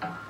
Thank you.